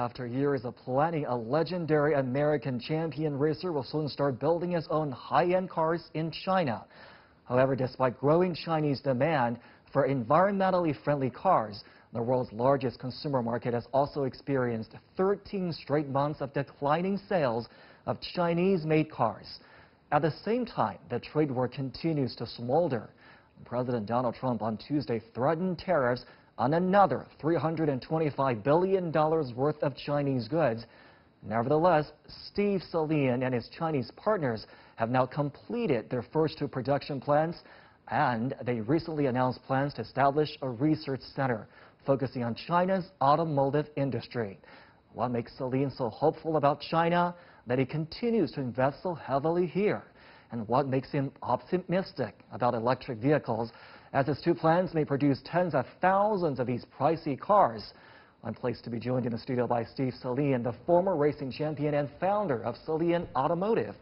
After years of planning, a legendary American champion racer will soon start building his own high-end cars in China. However, despite growing Chinese demand for environmentally friendly cars, the world's largest consumer market has also experienced 13 straight months of declining sales of Chinese-made cars. At the same time, the trade war continues to smolder. President Donald Trump on Tuesday threatened tariffs on another $325 billion worth of Chinese goods. Nevertheless, Steve Saleen and his Chinese partners have now completed their first two production plants, and they recently announced plans to establish a research center focusing on China's automotive industry. What makes Saleen so hopeful about China that he continues to invest so heavily here? And what makes him optimistic about electric vehicles as his two plants may produce tens of thousands of these pricey cars. I'm pleased to be joined in the studio by Steve Saleen, the former racing champion and founder of Saleen Automotive.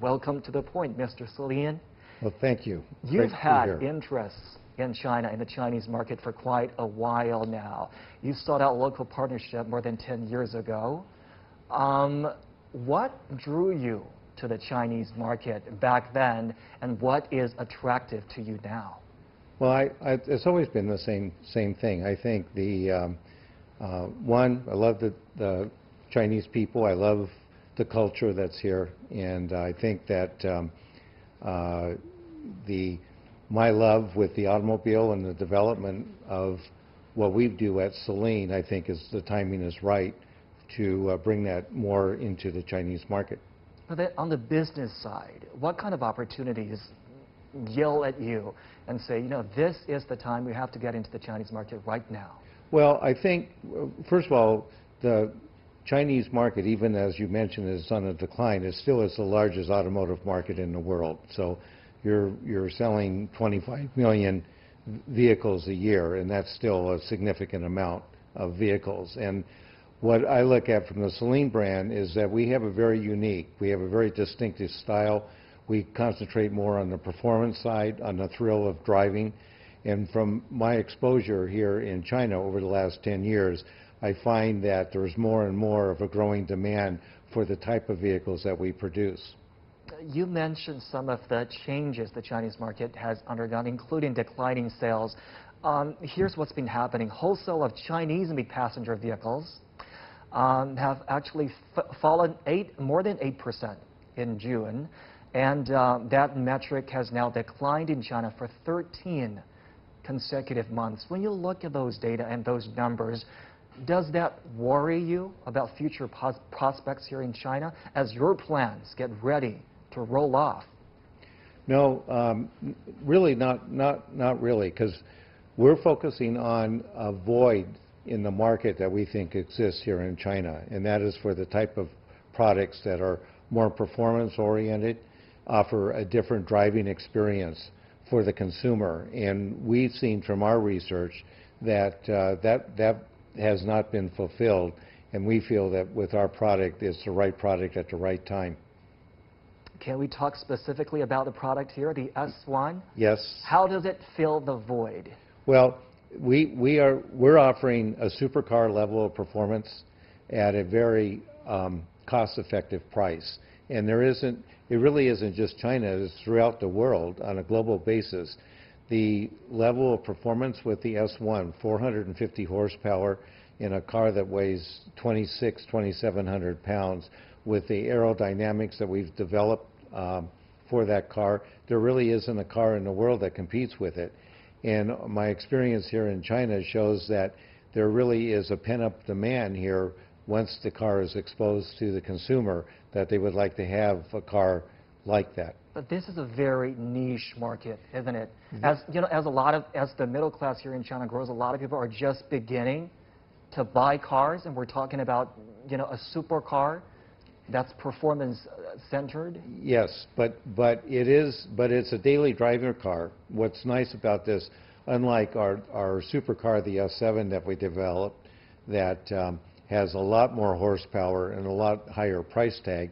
Welcome to the point, Mr. Saleen. Well, thank you. You've had interests in China, in the Chinese market for quite a while now. You sought out local partnership more than 10 years ago. Um, what drew you to the Chinese market back then, and what is attractive to you now? Well, I, I, it's always been the same same thing. I think the um, uh, one, I love the, the Chinese people. I love the culture that's here, and I think that um, uh, the my love with the automobile and the development of what we do at Saleen, I think, is the timing is right to uh, bring that more into the Chinese market. On the business side, what kind of opportunities yell at you and say, you know, this is the time we have to get into the Chinese market right now? Well, I think, first of all, the Chinese market, even as you mentioned, is on a decline. It still is the largest automotive market in the world. So you're, you're selling 25 million vehicles a year, and that's still a significant amount of vehicles. And what I look at from the Saleen brand is that we have a very unique, we have a very distinctive style. We concentrate more on the performance side, on the thrill of driving. And from my exposure here in China over the last 10 years, I find that there's more and more of a growing demand for the type of vehicles that we produce. You mentioned some of the changes the Chinese market has undergone, including declining sales. Um, here's what's been happening. Wholesale of Chinese-made passenger vehicles um, have actually fallen eight, more than 8% in June. And uh, that metric has now declined in China for 13 consecutive months. When you look at those data and those numbers, does that worry you about future prospects here in China as your plans get ready to roll off? No, um, really not, not, not really, because we're focusing on a void in the market that we think exists here in China, and that is for the type of products that are more performance oriented offer a different driving experience for the consumer. And we've seen from our research that uh, that, that has not been fulfilled, and we feel that with our product, it's the right product at the right time. Can we talk specifically about the product here, the S1? Yes. How does it fill the void? Well, we, we are, we're offering a supercar level of performance at a very um, cost-effective price. And there isn't, it really isn't just China, it's throughout the world on a global basis. The level of performance with the S1, 450 horsepower in a car that weighs 26, 2,700 pounds, with the aerodynamics that we've developed um, for that car, there really isn't a car in the world that competes with it. And my experience here in China shows that there really is a pent-up demand here once the car is exposed to the consumer that they would like to have a car like that. But this is a very niche market, isn't it? Mm -hmm. As you know, as a lot of as the middle class here in China grows, a lot of people are just beginning to buy cars, and we're talking about you know a supercar that's performance centered. Yes, but but it is but it's a daily driver car. What's nice about this, unlike our our supercar, the S7 that we developed, that um, has a lot more horsepower and a lot higher price tag.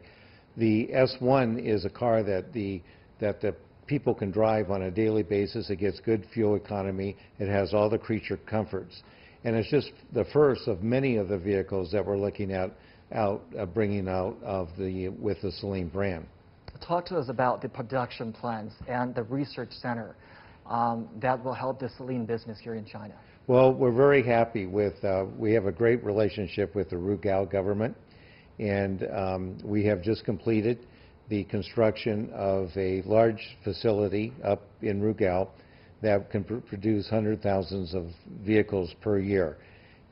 The S1 is a car that the that the people can drive on a daily basis. It gets good fuel economy. It has all the creature comforts. And it's just the first of many of the vehicles that we're looking at out, uh, bringing out of the, with the Saleen brand. Talk to us about the production plans and the research center um, that will help the Saleen business here in China. Well, we're very happy with, uh, we have a great relationship with the Rugao government, and um, we have just completed the construction of a large facility up in Rugao that can pr produce hundred thousands of vehicles per year.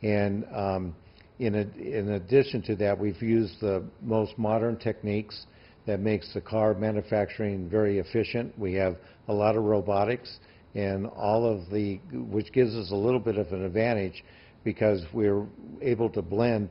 And um, in, a, in addition to that, we've used the most modern techniques that makes the car manufacturing very efficient. We have a lot of robotics and all of the, which gives us a little bit of an advantage because we're able to blend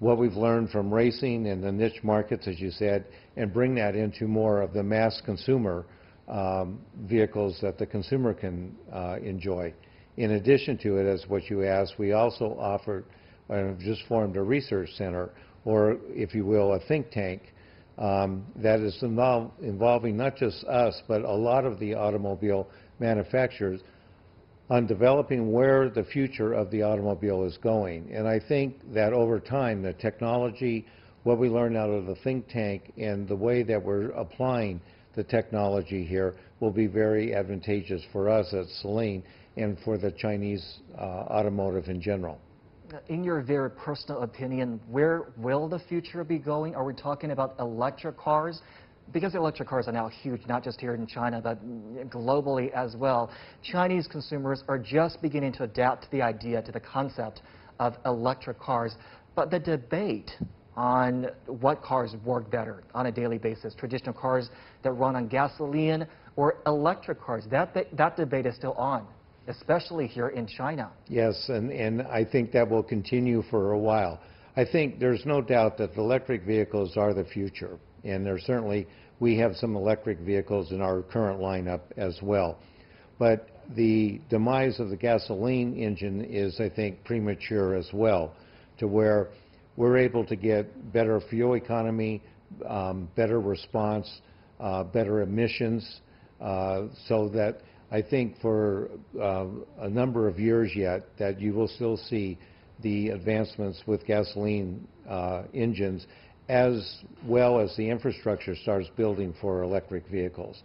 what we've learned from racing and the niche markets, as you said, and bring that into more of the mass consumer um, vehicles that the consumer can uh, enjoy. In addition to it, as what you asked, we also offered, and have just formed a research center, or if you will, a think tank, um, that is involve, involving not just us, but a lot of the automobile manufacturers on developing where the future of the automobile is going. And I think that over time, the technology, what we learn out of the think tank, and the way that we're applying the technology here will be very advantageous for us at Saleen and for the Chinese uh, automotive in general. In your very personal opinion, where will the future be going? Are we talking about electric cars? Because electric cars are now huge, not just here in China, but globally as well. Chinese consumers are just beginning to adapt to the idea, to the concept of electric cars. But the debate on what cars work better on a daily basis, traditional cars that run on gasoline or electric cars. That, that, debate is still on, especially here in China. Yes, and, and I think that will continue for a while. I think there's no doubt that electric vehicles are the future, and there's certainly, we have some electric vehicles in our current lineup as well. But the demise of the gasoline engine is, I think, premature as well, to where we're able to get better fuel economy, um, better response, uh, better emissions, uh, so that I think for uh, a number of years yet that you will still see the advancements with gasoline uh, engines as well as the infrastructure starts building for electric vehicles.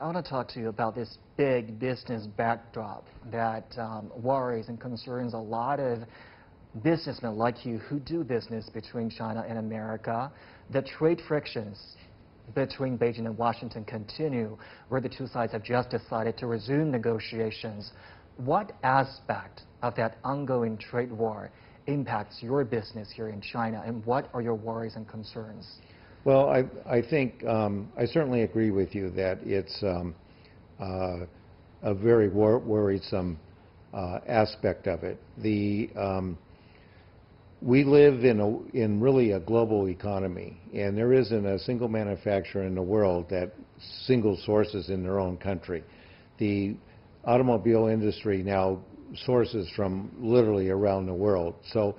I want to talk to you about this big business backdrop that um, worries and concerns a lot of businessmen like you who do business between China and America, the trade frictions between Beijing and Washington continue, where the two sides have just decided to resume negotiations. What aspect of that ongoing trade war impacts your business here in China, and what are your worries and concerns? Well, I, I think um, I certainly agree with you that it's um, uh, a very wor worrisome uh, aspect of it. The um, we live in, a, in really a global economy, and there isn't a single manufacturer in the world that single sources in their own country. The automobile industry now sources from literally around the world. So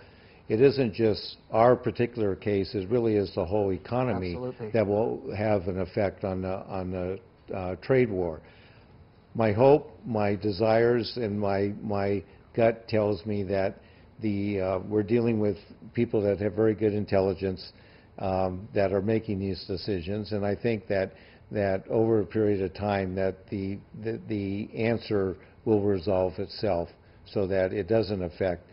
it isn't just our particular case, it really is the whole economy Absolutely. that will have an effect on the, on the uh, trade war. My hope, my desires, and my, my gut tells me that the, uh, we're dealing with people that have very good intelligence um, that are making these decisions, and I think that that over a period of time that the, the, the answer will resolve itself so that it doesn't affect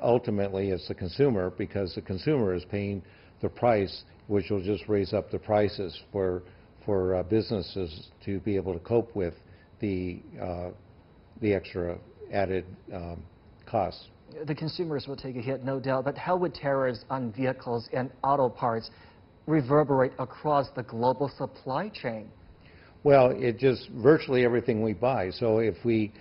ultimately it's the consumer because the consumer is paying the price which will just raise up the prices for for uh, businesses to be able to cope with the uh, the extra added um, costs the consumers will take a hit, no doubt, but how would tariffs on vehicles and auto parts reverberate across the global supply chain? Well, it just virtually everything we buy. So if we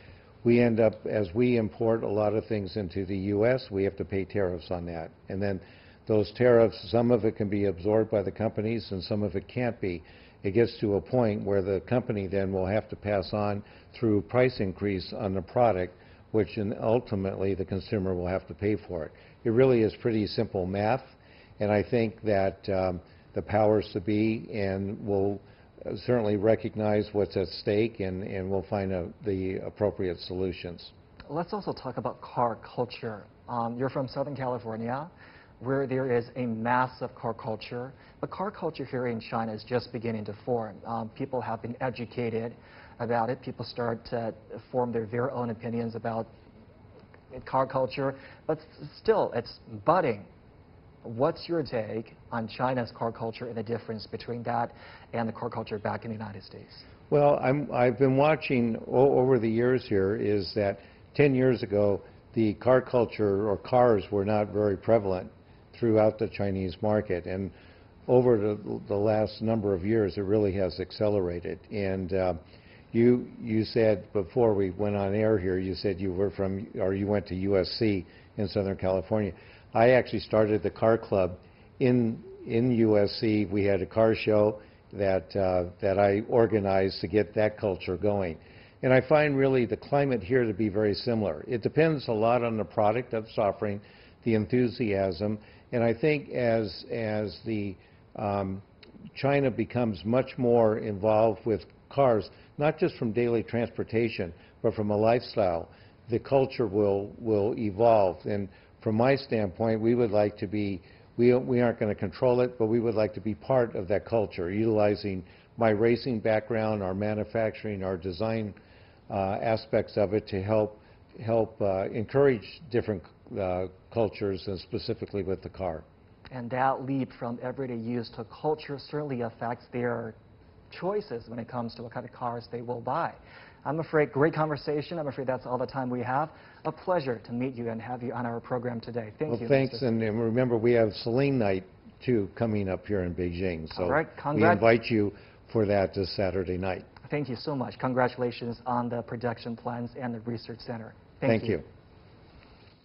we end up as we import a lot of things into the U.S., we have to pay tariffs on that, and then those tariffs, some of it can be absorbed by the companies, and some of it can't be. It gets to a point where the company then will have to pass on through price increase on the product which ultimately the consumer will have to pay for it. It really is pretty simple math, and I think that um, the powers to be and will certainly recognize what's at stake and, and we'll find a, the appropriate solutions. let's also talk about car culture. Um, you're from Southern California, where there is a massive car culture. But car culture here in China is just beginning to form. Um, people have been educated about it. People start to form their very own opinions about car culture. But still, it's budding. What's your take on China's car culture and the difference between that and the car culture back in the United States? Well, I'm, I've been watching over the years here is that 10 years ago, the car culture or cars were not very prevalent throughout the Chinese market. And over the, the last number of years, it really has accelerated. And uh, you, you said before we went on air here, you said you were from, or you went to USC in Southern California. I actually started the car club in, in USC. We had a car show that, uh, that I organized to get that culture going. And I find really the climate here to be very similar. It depends a lot on the product that's offering, the enthusiasm, and I think as, as the um, China becomes much more involved with cars, not just from daily transportation, but from a lifestyle, the culture will, will evolve. And from my standpoint, we would like to be, we, we aren't going to control it, but we would like to be part of that culture, utilizing my racing background, our manufacturing, our design uh, aspects of it to help, help uh, encourage different uh, cultures and specifically with the car. And that leap from everyday use to culture certainly affects their choices when it comes to what kind of cars they will buy. I'm afraid, great conversation. I'm afraid that's all the time we have. A pleasure to meet you and have you on our program today. Thank well, you. Thanks, and, and, remember we have Saleen Night too coming up here in Beijing. So all right, we invite you for that this Saturday night. Thank you so much. Congratulations on the production plans and the research center. Thank, Thank you. you.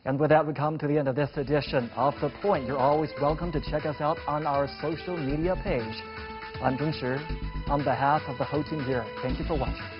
And with that, we come to the end of this edition of The Point. You're always welcome to check us out on our social media page. I'm Zheng Shi. On behalf of the whole team here, thank you for watching.